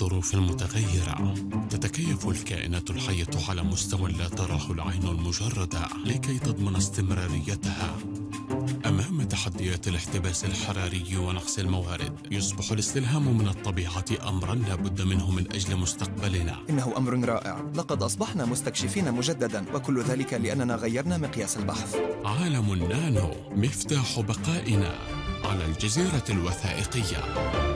الظروف المتغيرة تتكيف الكائنات الحية على مستوى لا تراه العين المجردة لكي تضمن استمراريتها. أمام تحديات الاحتباس الحراري ونقص الموارد يصبح الاستلهام من الطبيعة أمرا لا بد منه من أجل مستقبلنا. إنه أمر رائع. لقد أصبحنا مستكشفين مجددا وكل ذلك لأننا غيرنا مقياس البحث. عالم النانو مفتاح بقائنا على الجزيرة الوثائقية.